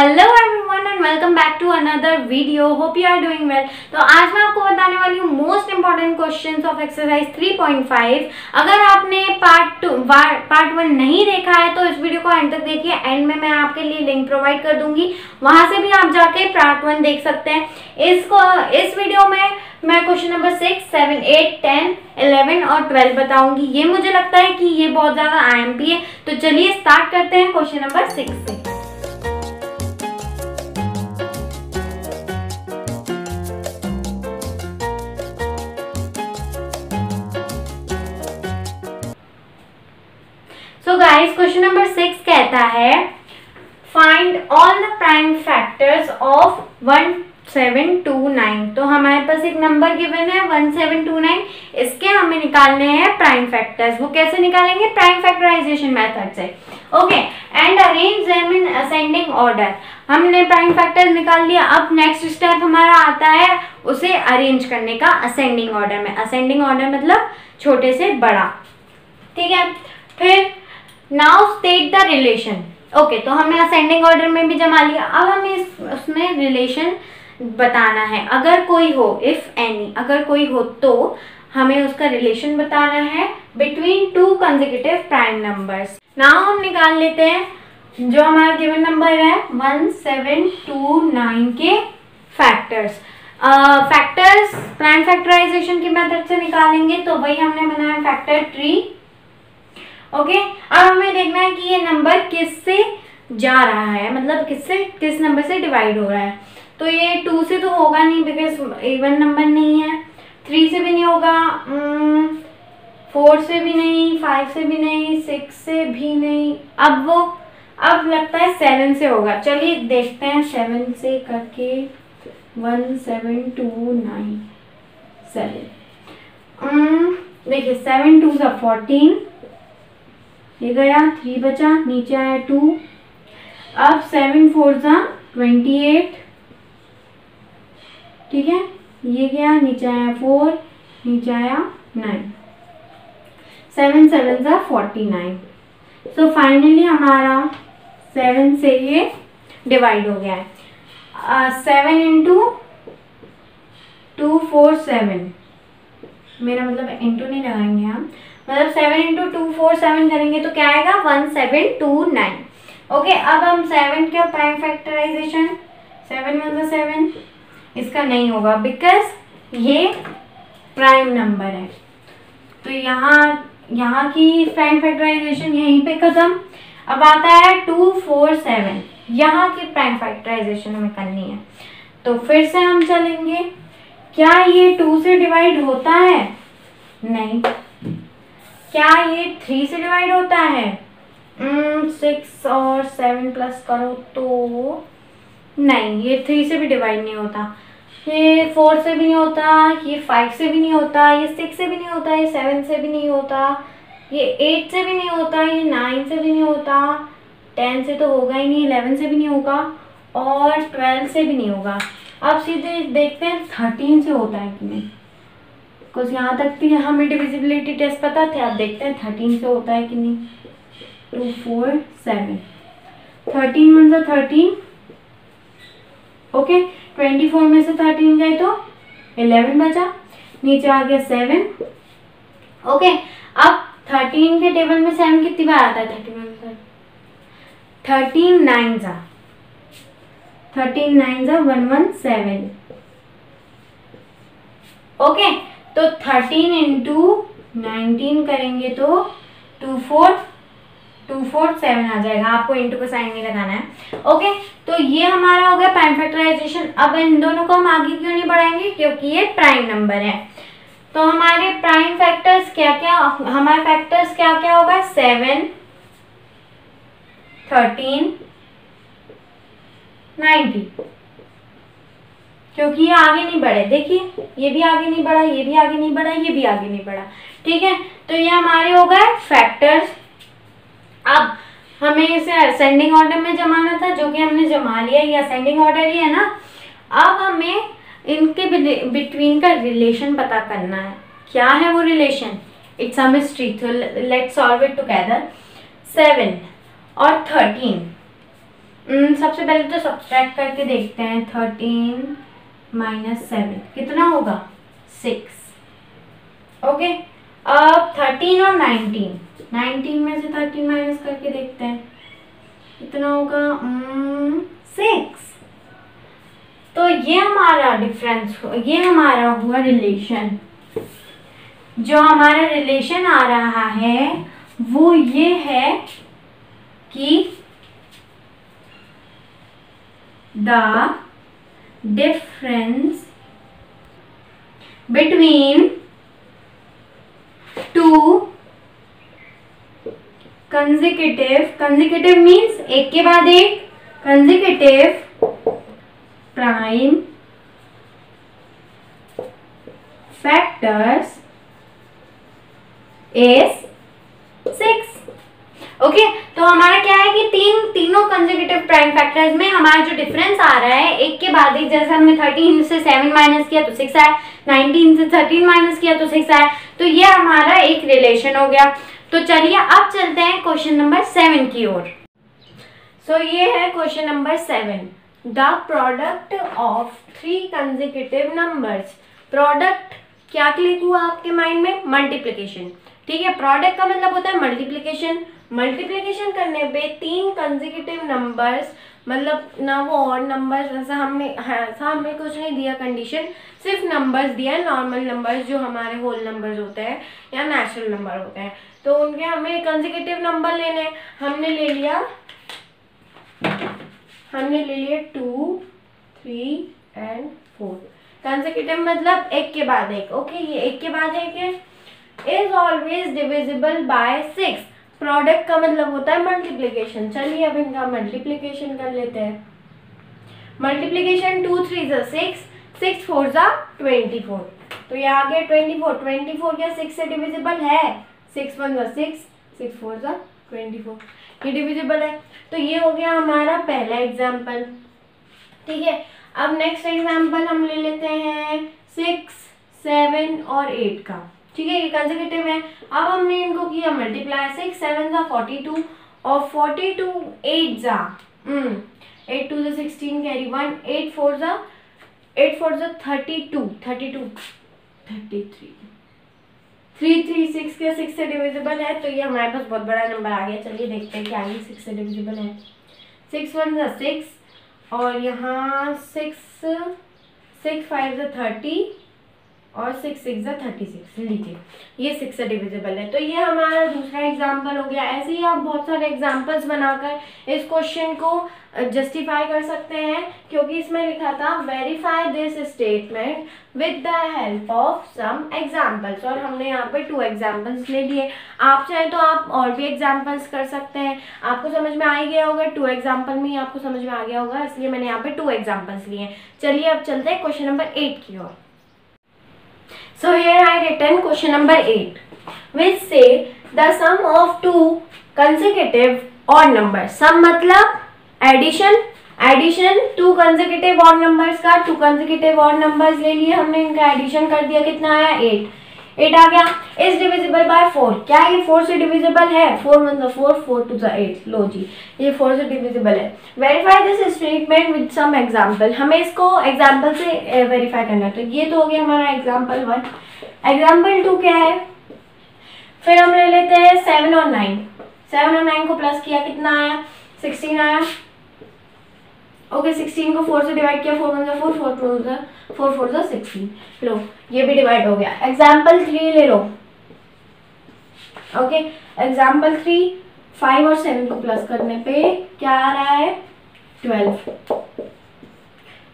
Hello everyone and welcome back to another video hope you are doing well तो आज मैं आपको बताने वाली हूँ most important questions of exercise 3.5 अगर आपने पार्ट टू पार्ट वन नहीं देखा है तो इस वीडियो को एंड तक देखिए. एंड में मैं आपके लिए लिंक प्रोवाइड कर दूँगी. वहाँ से भी आप जाके पार्ट वन देख सकते हैं. इसको, इस वीडियो में मैं question number six seven eight ten eleven और ट्वेल्व बताऊँगी. ये मुझे लगता है कि ये बहुत ज़्यादा आई है. तो चलिए स्टार्ट करते हैं क्वेश्चन नंबर सिक्स से. गाइस क्वेश्चन नंबर सिक्स कहता है find all the prime factors of one seven two nine तो हमारे पास एक नंबर गिवन है वन सेवन टू नाइन इसके हमें निकालने हैं प्राइम फैक्टर्स वो कैसे निकालेंगे? प्राइम फैक्टराइजेशन मेथड से. Okay and arrange them in ascending order हमने प्राइम फैक्टर निकाल लिया अब नेक्स्ट स्टेप हमारा आता है उसे अरेंज करने का असेंडिंग ऑर्डर में. असेंडिंग ऑर्डर मतलब छोटे से बड़ा. ठीक है? फिर now state the relation okay तो हमने असेंडिंग ऑर्डर में भी जमा लिया। अब हमें इस, उसमें रिलेशन बताना है। अगर कोई हो इफ़ एनी अगर कोई हो तो हमें उसका रिलेशन बताना है between two consecutive prime numbers now हम निकाल लेते हैं, जो हमारा गिवन नंबर है वन सेवन टू नाइन के फैक्टर्स फैक्टर्स प्राइम फैक्टराइजेशन की मेथड से निकालेंगे तो वही हमने बनाया फैक्टर ट्री ओके अब हमें देखना है कि ये नंबर किस से जा रहा है? मतलब किससे किस नंबर से डिवाइड हो रहा है? तो ये टू से तो होगा नहीं बिकॉज़ इवन नंबर नहीं है। थ्री से भी नहीं होगा फोर hmm, से भी नहीं फाइव से भी नहीं सिक्स से भी नहीं। अब वो अब लगता है सेवन से होगा। चलिए देखते हैं सेवन से करके one seven two nine seven देखिए सेवन टू सा फोर्टीन ये गया थ्री बचा, नीचे आया टू। अब सेवन फोर ज़ा, ट्वेंटी एट। ठीक है? ये गया, नीचे आया फोर, नीचे आया नाइन। सेवन सेवन ज़ा, फोर्टी नाइन। सो फाइनली हमारा सेवन से ये डिवाइड हो गया है। Seven into two four seven मेरा मतलब इंटू नहीं लगाएँगे हम। मतलब seven into two four seven करेंगे तो क्या आएगा? One seven two nine okay अब हम सेवन का prime factorization seven one seven इसका नहीं होगा बिकॉज़ ये प्राइम नंबर है. तो यहाँ यहाँ की प्राइम फैक्टराइजेशन यहीं पे खत्म. अब आता है टू फोर सेवन यहाँ की प्राइम फैक्टराइजेशन हमें करनी है. तो फिर से हम चलेंगे. क्या ये टू से डिवाइड होता है? नहीं. क्या ये थ्री से डिवाइड होता है? सिक्स hmm, और सेवन प्लस करो तो नहीं ये थ्री से भी डिवाइड नहीं होता। ये फोर से भी नहीं होता ये फाइव से भी नहीं होता ये सिक्स से भी नहीं होता ये सेवन से भी नहीं होता ये एट से भी नहीं होता ये नाइन से भी नहीं होता टेन से तो होगा ही नहीं इलेवन से भी नहीं होगा और ट्वेल्व से भी नहीं होगा। अब सीधे देखते हैं थर्टीन से होता है कि नहीं। बिकॉज़ यहाँ तक थी हमें डिविजिबिलिटी टेस्ट पता थे, आप देखते हैं थर्टीन से होता है कि नहीं? Two four seven thirteen one सा थर्टीन ओके ट्वेंटी फोर में से थर्टीन गए तो इलेवन बचा। नीचे आ गया सेवन ओके अब थर्टीन के टेबल में सेवन कितनी बार आता है? थर्टीन वन थर्टीन नाइन ज़ा। थर्टीन नाइन ज़ा वन वन सेवन ओके तो थर्टीन इंटू नाइनटीन करेंगे तो two four two four seven आ जाएगा। आपको इंटू का साइन नहीं लगाना है। ओके तो ये हमारा हो गया प्राइम फैक्टराइजेशन अब इन दोनों को हम आगे क्यों नहीं बढ़ाएँगे? क्योंकि ये प्राइम नंबर है। तो हमारे प्राइम फैक्टर्स क्या क्या, हमारे फैक्टर्स क्या क्या होगा? सेवन थर्टीन नाइनटी क्योंकि ये आगे नहीं बढ़े। देखिए, ये भी आगे नहीं बढ़ा, ये भी आगे नहीं बढ़ा, ये भी आगे नहीं बढ़ा। ठीक है? तो ये हमारे हो गए फैक्टर्स अब हमें इसे असेंडिंग ऑर्डर में जमाना था, जो कि हमने जमा लिया। ये असेंडिंग ऑर्डर ही है ना? अब हमें इनके बिटवीन का रिलेशन पता करना है। क्या है वो रिलेशन इट्स अ मिस्ट्री तो let's solve it together seven और थर्टीन सबसे पहले तो सब्सट्रैक्ट करके देखते हैं। थर्टीन माइनस सेवन कितना होगा? सिक्स ओके अब थर्टीन और नाइनटीन नाइनटीन में से थर्टीन माइनस करके देखते हैं। कितना होगा? सिक्स तो ये हमारा डिफरेंस ये हमारा हुआ रिलेशन जो हमारा रिलेशन आ रहा है, वो ये है कि the difference between two consecutive consecutive means एक के बाद एक consecutive prime factors is six okay तो हमारा क्या है कि तीन कंजिक्यूटिव प्राइम फैक्टर्स में हमारा जो डिफरेंस आ रहा है एक के बाद एक जैसे हमने थर्टीन से सेवन माइनस किया तो सिक्स आया नाइनटीन से थर्टीन माइनस किया तो सिक्स आया तो ये हमारा एक रिलेशन हो गया। तो चलिए अब चलते हैं क्वेश्चन नंबर सेवन की ओर। सो so, ये है question number seven the product of three consecutive numbers product क्या क्लिक हुआ आपके माइंड में? मल्टीप्लीकेशन ठीक है प्रोडक्ट का मतलब होता है मल्टीप्लीकेशन मल्टीप्लीकेशन करने पे तीन कंजिक्यूटिव नंबर्स मतलब ना वो और नंबर्स ऐसा हमने ऐसा हमें कुछ नहीं दिया कंडीशन सिर्फ़ नंबर्स दिया नॉर्मल नंबर्स जो हमारे होल नंबर्स होते हैं, या नेचुरल नंबर होते हैं। तो उनके हमें कंजिक्यूटिव नंबर लेने हमने ले लिया, हमने ले लिया two three and four consecutive मतलब एक के बाद एक। ओके ये एक के बाद एक है। Is always divisible by six product का मतलब होता है मल्टीप्लीकेशन चलिए अब इनका मल्टीप्लीकेशन कर लेते हैं। मल्टीप्लीकेशन टू थ्री ज़ा सिक्स सिक्स फोर ज़ा ट्वेंटी फोर तो ये आ गया ट्वेंटी फोर ट्वेंटी फोर क्या सिक्स से डिविजिबल है? सिक्स वन ज़ा सिक्स सिक्स फोर ज़ा ट्वेंटी फोर ये डिविजिबल है। तो ये हो गया हमारा पहला एग्ज़ाम्पल ठीक है? अब नेक्स्ट एग्ज़ाम्पल हम ले लेते हैं सिक्स सेवन और एट का। ठीक है, ये कंसेक्यूटिव है। अब हमने इनको किया मल्टीप्लाई सिक्स सेवन ज़ा फोर्टी टू और फोर्टी टू एट ज़ा eight two sixteen carry one eight four ज़ा eight four thirty two thirty two thirty three three three six के सिक्स से डिविजिबल है तो ये हमारे पास बहुत बड़ा नंबर आ गया। चलिए देखते हैं सिक्स से डिविजिबल है। सिक्स वन ज़ा सिक्स और यहाँ सिक्स सिक्स फाइव ज़ा थर्टी और सिक्स सिक्स है थर्टी सिक्स लीजिए। ये सिक्स से डिविजिबल है। तो ये हमारा दूसरा एग्ज़ाम्पल हो गया। ऐसे ही आप बहुत सारे एग्जाम्पल्स बनाकर इस क्वेश्चन को जस्टिफाई कर सकते हैं, क्योंकि इसमें लिखा था verify this statement with the help of some examples और हमने यहाँ पे टू एग्जाम्पल्स ले लिए। आप चाहें तो आप और भी एग्जाम्पल्स कर सकते हैं। आपको समझ में आ ही गया होगा टू एग्ज़ाम्पल में ही आपको समझ में आ गया होगा, इसलिए मैंने यहाँ पे टू एग्जाम्पल्स लिए चलिए अब चलते हैं क्वेश्चन नंबर एट की ओर। So here I written question number 8 which say the sum of two consecutive odd numbers. Sum मतलब addition addition two consecutive odd numbers का टू कंजिकेटिव ऑड नंबर्स ले लिए हमने इनका एडिशन कर दिया कितना आया एट एट आ गया. इज़ डिविजिबल बाय फोर क्या ये फोर से डिविजिबल है? Four one four four two the eight लो जी. ये फोर से डिविजिबल है. Verify this statement with some example हमें इसको एग्जांपल से वेरीफाई करना है. तो ये तो हो गया हमारा एग्जांपल वन एग्ज़ाम्पल टू क्या है? फिर हम ले लेते हैं सेवन और नाइन सेवन और नाइन को प्लस किया कितना आया? सिक्सटीन आया. ओके सिक्सटीन को फोर से डिवाइड किया फोर वन सा फोर फोर टू सा फोर फोर सा सिक्सटीन लो, ये भी डिवाइड हो गया. एग्ज़ाम्पल थ्री ले लो. ओके एग्ज़ाम्पल थ्री फाइव और सेवन को प्लस करने पे क्या आ रहा है? Twelve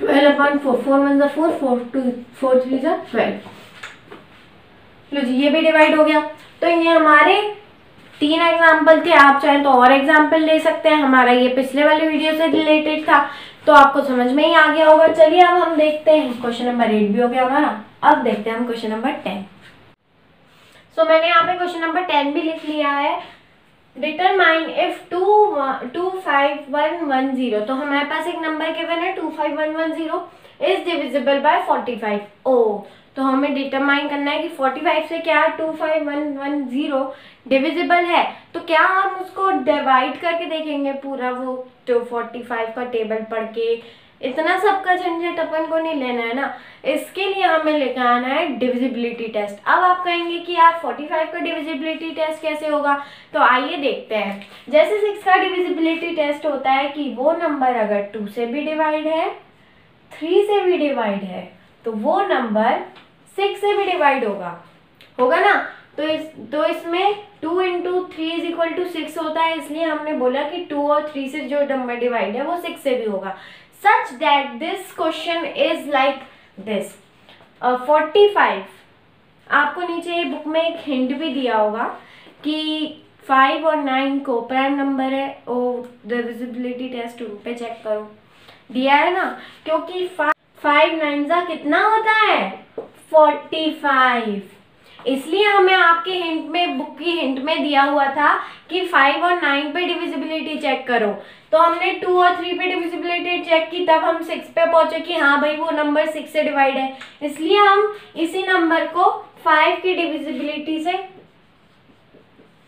twelve upon four four one सा four four two four three सा ट्वेल्व लो जी, ये भी डिवाइड हो गया. तो ये हमारे तीन एग्ज़ाम्पल थे, आप चाहें तो और एग्ज़ाम्पल ले सकते हैं। हमारा ये पिछले वाले वीडियो से रिलेटेड था तो आपको समझ में ही आ गया होगा। चलिए अब हम देखते हैं। क्वेश्चन नंबर एट भी हो गया हमारा। अब देखते हैं हम क्वेश्चन नंबर टेन सो मैंने यहाँ पे क्वेश्चन नंबर टेन भी लिख लिया है। Determine if two two five one one zero तो हमारे पास एक नंबर गिवन है two five one one zero is divisible by forty five ओ तो हमें डिटरमाइन करना है कि 45 से क्या 25110 डिविजिबल है। तो क्या हम उसको डिवाइड करके देखेंगे पूरा वो तो 45 का टेबल पढ़ के। इतना सबका झंझट अपन को नहीं लेना है ना। इसके लिए हमें लेकर आना है डिविजिबिलिटी टेस्ट अब आप कहेंगे कि यार 45 का डिविजिबिलिटी टेस्ट कैसे होगा? तो आइए देखते हैं। जैसे सिक्स का डिविजिबिलिटी टेस्ट होता है कि वो नंबर अगर टू से भी डिवाइड है थ्री से भी डिवाइड है तो वो नंबर सिक्स से भी डिवाइड होगा। होगा ना? तो इस तो इसमें two into three is equal to six होता है, इसलिए हमने बोला कि टू और थ्री से जो नंबर डिवाइड है, वो सिक्स से भी होगा। Such that this question is like this. Forty five आपको नीचे ये बुक में एक हिंट भी दिया होगा कि फाइव और नाइन को प्राइम नंबर है ओ डिविजिबिलिटी टेस्ट उन पे चेक करो। दिया है ना? क्योंकि फाइव नाइन का कितना होता है? फोर्टी फाइव इसलिए हमें आपके हिंट में बुक की हिंट में दिया हुआ था कि फाइव और नाइन पे डिविजिबिलिटी चेक करो। तो हमने टू और थ्री पे डिविजिबिलिटी चेक की, तब हम सिक्स पे पहुँचे कि हाँ भाई वो नंबर सिक्स से डिवाइड है। इसलिए हम इसी नंबर को फाइव की डिविजिबिलिटी से,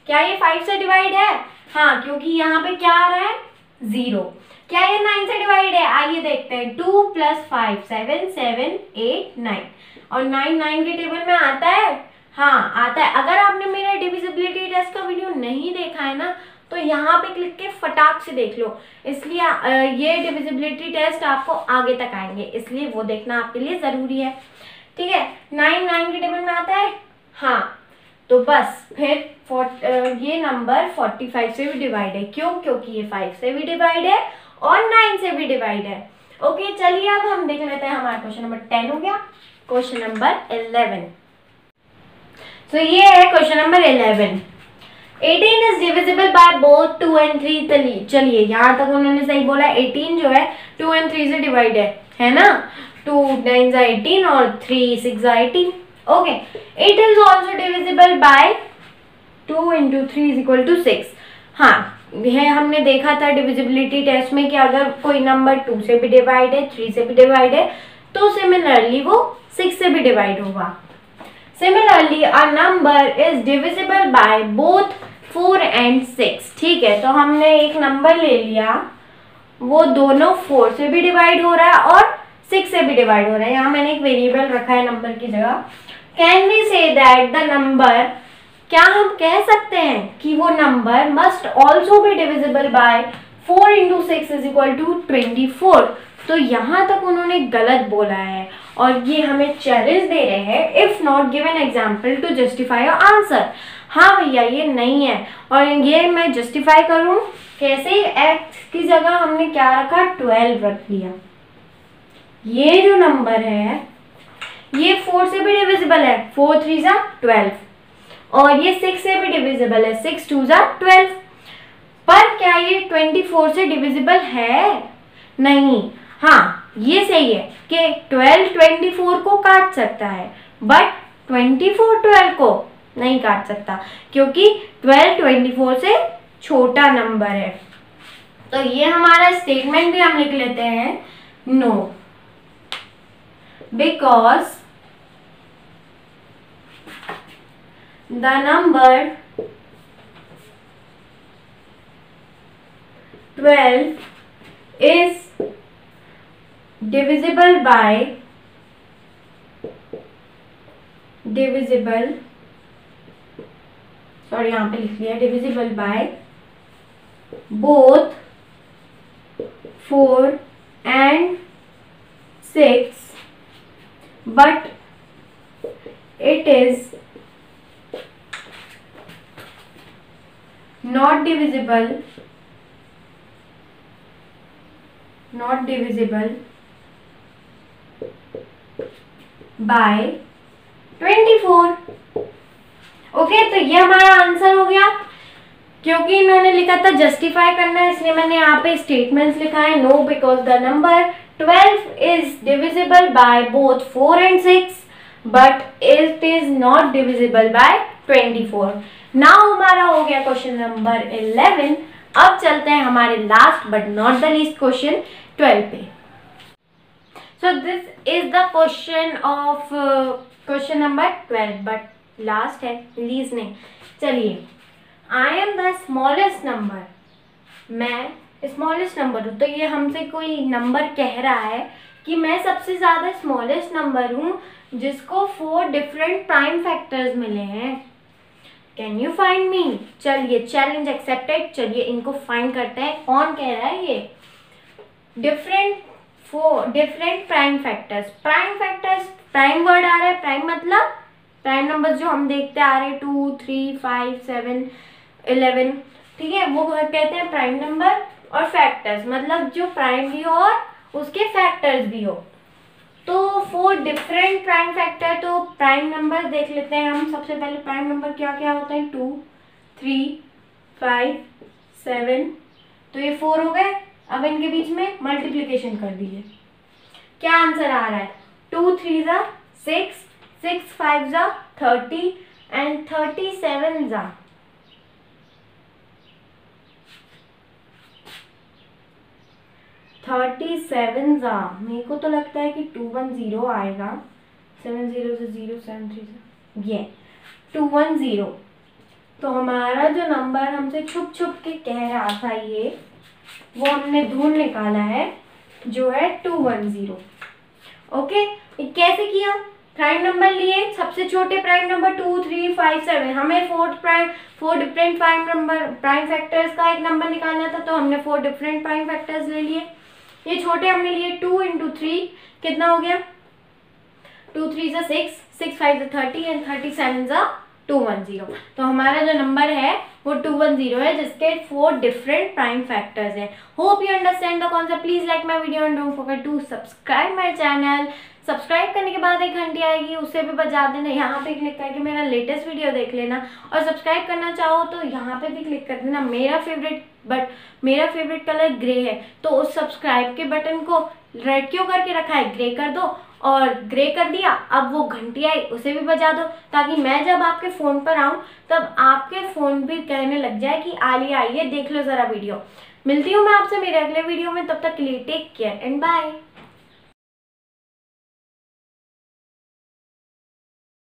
क्या ये फाइव से डिवाइड है? हाँ क्योंकि यहाँ पे क्या आ रहा है? ज़ीरो क्या ये नाइन से डिवाइड है? आइए देखते हैं। Two plus five seven seven eight nine और नाइन नाइन के टेबल में आता है? हाँ आता है। अगर आपने मेरा डिविजिबिलिटी टेस्ट का वीडियो नहीं देखा है ना तो यहाँ पे क्लिक के फटाक से देख लो। इसलिए ये डिविजिबिलिटी टेस्ट आपको आगे तक आएँगे। इसलिए वो देखना आपके लिए ज़रूरी है। ठीक है? नाइन नाइन के टेबल में आता है? हाँ। तो बस, फिर ये नंबर फोर्टी फाइव से भी डिवाइड है। क्यों? क्योंकि ये फाइव से भी डिवाइड है और नाइन से भी डिवाइड है। ओके चलिए अब हम देख लेते हैं हमारा क्वेश्चन नंबर टेन हो गया। क्वेश्चन नंबर इलेवन सो ये है question number eleven 18 is divisible by both 2 and 3 चलिए यहाँ तक उन्होंने सही बोला 18 जो है 2 एंड 3 से डिवाइड है है ना? 2 9 जा 18 और 3 6 जा 18 okay it is also divisible by 2 into 3 is equal to 6 हाँ है, हमने देखा था डिविजिबिलिटी टेस्ट में कि अगर कोई नंबर टू से भी डिवाइड है थ्री से भी डिवाइड है तो सिमिलरली वो सिक्स से भी डिवाइड होगा। Similarly a number is divisible by both four and six ठीक है? तो हमने एक नंबर ले लिया। वो दोनों फोर से भी डिवाइड हो रहा है और सिक्स से भी डिवाइड हो रहा है। यहाँ मैंने एक वेरिएबल रखा है नंबर की जगह। Can we say that the number क्या हम कह सकते हैं कि वो नंबर मस्ट ऑल्सो भी divisible by four into six is equal to twenty four तो यहाँ तक उन्होंने गलत बोला है। और ये हमें चैलेंज दे रहे हैं if not given example to justify your answer हाँ भैया, ये नहीं है। और ये मैं जस्टिफाई करूँ? कैसे? एक्स की जगह हमने क्या रखा? ट्वेल्व रख लिया। ये जो नंबर है, ये फोर से भी डिविजिबल है। फोर थ्री ज़ा ट्वेल्व और ये सिक्स से भी डिविजिबल है। सिक्स टू ज़ा ट्वेल्व पर क्या ये ट्वेंटी फोर से डिविजिबल है? नहीं। हाँ ये सही है कि ट्वेल्व ट्वेंटी फोर को काट सकता है बट ट्वेंटी फोर ट्वेल्व को नहीं काट सकता, क्योंकि ट्वेल्व ट्वेंटी फोर से छोटा नंबर है। तो ये हमारा स्टेटमेंट भी हम लिख लेते हैं no because the number twelve is divisible by divisible sorry यहाँ पे लिख लिया divisible by both four and six but it is not divisible not divisible by 24 okay तो ये हमारा आंसर हो गया। क्योंकि इन्होंने लिखा था जस्टिफाई करना है इसलिए मैंने यहाँ पे स्टेटमेंट्स लिखा है। No because the number twelve is divisible by both four and six but it is not divisible by twenty four now हमारा हो गया क्वेश्चन नंबर इलेवन अब चलते हैं हमारे last but not the least question twelve पे। So this is the question of question number twelve but last है least नहीं। चलिए। I am the smallest number मैं स्मॉलेस्ट नंबर हूँ। तो ये हमसे कोई नंबर कह रहा है कि मैं सबसे ज़्यादा स्मॉलेस्ट नंबर हूँ, जिसको फोर डिफरेंट प्राइम फैक्टर्स मिले हैं। कैन यू फाइंड मी चलिए चैलेंज एक्सेप्टेड चलिए, इनको फाइंड करते हैं। कौन कह रहा है ये? Different four different prime factors prime factors prime word आ रहा है प्राइम मतलब? प्राइम नंबर्स जो हम देखते आ रहे two three five seven eleven ठीक है, वो कहते हैं प्राइम नंबर और फैक्टर्स मतलब जो प्राइम भी हो और उसके फैक्टर्स भी हो। तो फोर डिफरेंट प्राइम फैक्टर तो प्राइम नंबर देख लेते हैं हम। सबसे पहले प्राइम नंबर क्या क्या होते हैं? टू थ्री फाइव सेवन तो ये फोर हो गए। अब इनके बीच में मल्टीप्लीकेशन कर दीजिए। क्या आंसर आ रहा है? टू थ्री ज़ा सिक्स सिक्स फाइव ज़ा थर्टी एंड थर्टी सेवन ज़ा थर्टी सेवन ज़ा मेरे को तो लगता है कि टू वन ज़ीरो आएगा। सेवन ज़ीरो से ज़ीरो सेवन थ्री से। ये टू वन ज़ीरो तो हमारा जो नंबर हमसे छुप छुप के कह रहा था ये वो हमने ढूंढ निकाला है, जो है टू वन ज़ीरो ओके कैसे किया? प्राइम नंबर लिए, सबसे छोटे prime number two three five seven हमें fourth prime four different prime number prime factors का एक नंबर निकालना था तो हमने फोर डिफरेंट प्राइम फैक्टर्स ले लिए। ये छोटे हमने लिए टू इंटू थ्री कितना हो गया? टू थ्री ज़ा सिक्स सिक्स फाइव ज़ा थर्टी एंड थर्टी सेवन ज़ा टू वन ज़ीरो तो हमारा जो नंबर है वो टू वन ज़ीरो है, जिसके फोर डिफरेंट प्राइम फैक्टर्स हैं। Hope you understand the concept please like my video and don't forget to subscribe my channel subscribe करने के बाद एक घंटी आएगी, उसे भी बजा देना। यहाँ पे क्लिक करके मेरा लेटेस्ट वीडियो देख लेना। और सब्सक्राइब करना चाहो तो यहाँ पे भी क्लिक कर देना। मेरा फेवरेट बट मेरा फेवरेट कलर ग्रे है। तो उस सब्सक्राइब के बटन को रेड क्यों करके रखा है? ग्रे कर दो। और ग्रे कर दिया, अब वो घंटी आई, उसे भी बजा दो, ताकि मैं जब आपके फ़ोन पर आऊँ, तब आपके फ़ोन भी कहने लग जाए कि आलिया आइए देख लो ज़रा वीडियो मिलती हूँ मैं आपसे मेरे अगले वीडियो में, तब तक के लिए टेक केयर एंड बाय